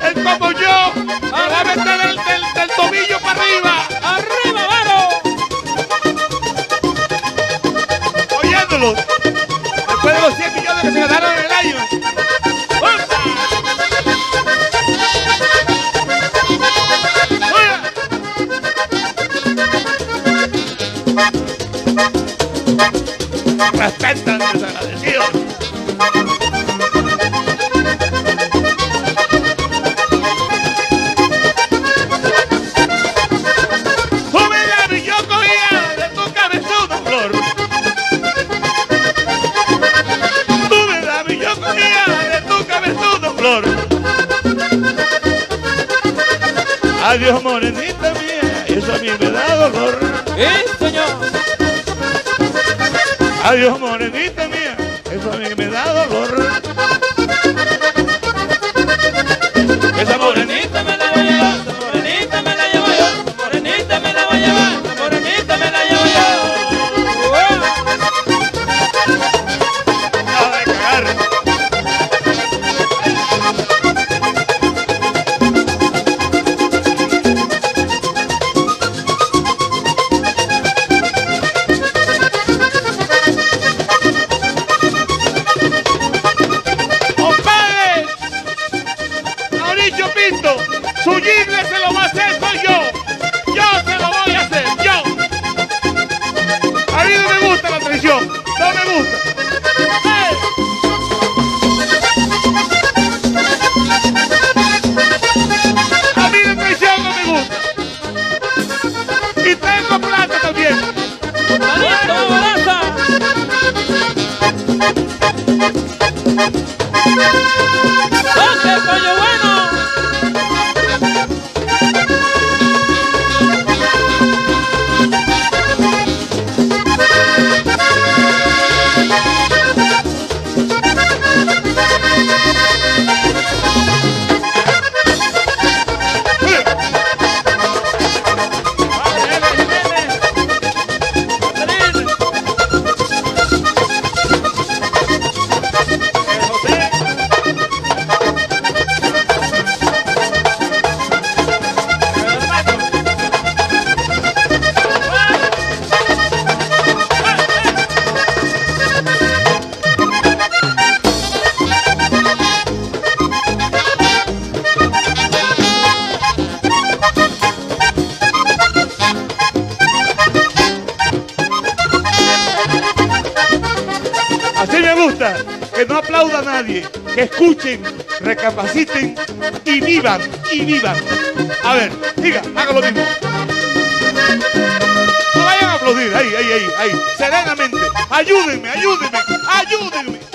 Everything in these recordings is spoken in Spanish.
es como yo, a la meter del, del, del tobillo para arriba, arriba, varo. Oyéndolo, después de los 100 millones que se ganaron en el año. Respetan desagradecidos. Adiós morenita mía, eso a mí me da dolor. ¡Eh, señor! Adiós morenita mía, Mauricio Pinto, su jingle se lo va a hacer soy yo. Yo se lo voy a hacer, yo. A mí no me gusta la traición, no me gusta. A mí la traición no me gusta. Y tengo plata también. ¡Manito, no aplauda a nadie, que escuchen, recapaciten y vivan, y vivan. A ver, diga, haga lo mismo. No vayan a aplaudir, ahí, ahí, ahí, ahí, serenamente. Ayúdenme, ayúdenme, ayúdenme.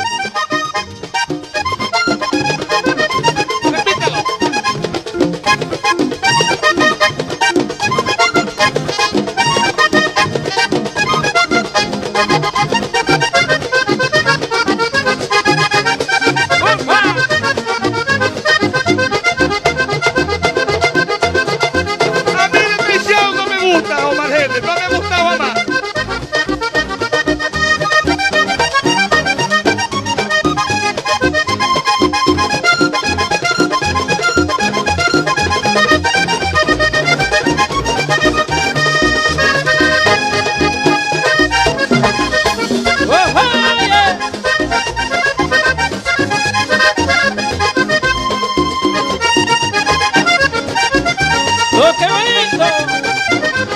¡Oh,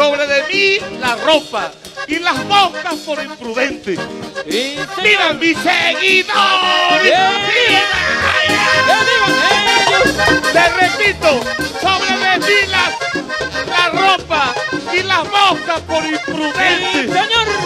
sobre de mí la ropa y las moscas por imprudente. ¡Mira vivan ellos! Te repito, sobre de mí la, la ropa y las moscas por ¡Sí, imprudente. señor!